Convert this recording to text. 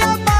be